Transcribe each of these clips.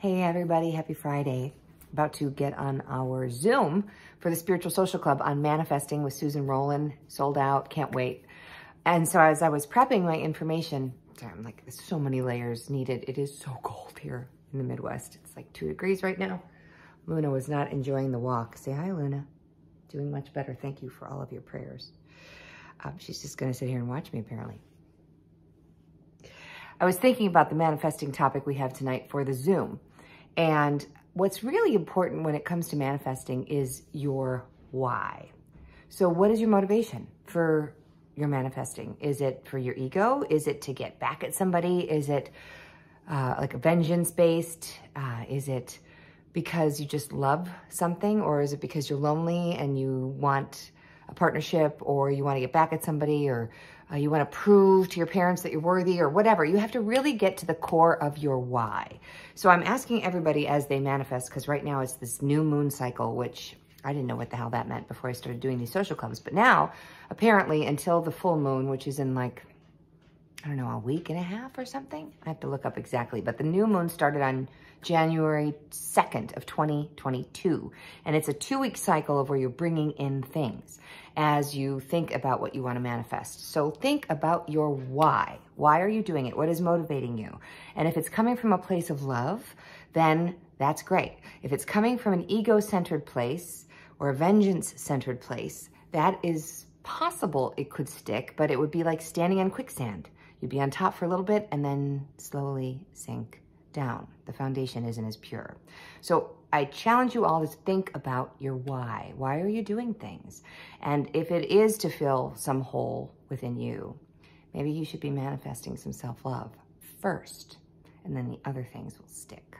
Hey everybody, happy Friday. About to get on our Zoom for the Spiritual Social Club on Manifesting with Susan Rowland. Sold out, can't wait. And so as I was prepping my information, I'm like, there's so many layers needed. It is so cold here in the Midwest. It's like two degrees right now. Luna was not enjoying the walk. Say hi, Luna. Doing much better. Thank you for all of your prayers. Um, she's just going to sit here and watch me, apparently. I was thinking about the manifesting topic we have tonight for the Zoom. And what's really important when it comes to manifesting is your why. So what is your motivation for your manifesting? Is it for your ego? Is it to get back at somebody? Is it uh, like a vengeance based? Uh, is it because you just love something? Or is it because you're lonely and you want a partnership or you want to get back at somebody or uh, you want to prove to your parents that you're worthy or whatever. You have to really get to the core of your why. So I'm asking everybody as they manifest, because right now it's this new moon cycle, which I didn't know what the hell that meant before I started doing these social clubs. But now, apparently, until the full moon, which is in like, I don't know, a week and a half or something. I have to look up exactly. But the new moon started on January 2nd of 2022. And it's a two-week cycle of where you're bringing in things as you think about what you want to manifest. So think about your why. Why are you doing it? What is motivating you? And if it's coming from a place of love, then that's great. If it's coming from an ego-centered place or a vengeance-centered place, that is possible it could stick, but it would be like standing on quicksand. You'd be on top for a little bit and then slowly sink down. The foundation isn't as pure. So I challenge you all to think about your why. Why are you doing things? And if it is to fill some hole within you, maybe you should be manifesting some self-love first, and then the other things will stick.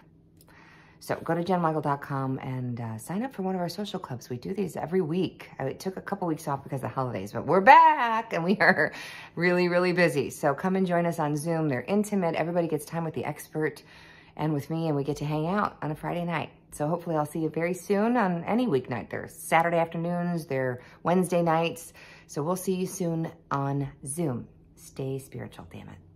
So go to jenweigel.com and uh, sign up for one of our social clubs. We do these every week. I took a couple weeks off because of the holidays, but we're back and we are really, really busy. So come and join us on Zoom. They're intimate. Everybody gets time with the expert and with me, and we get to hang out on a Friday night. So hopefully I'll see you very soon on any weeknight. They're Saturday afternoons, they're Wednesday nights. So we'll see you soon on Zoom. Stay spiritual, damn it.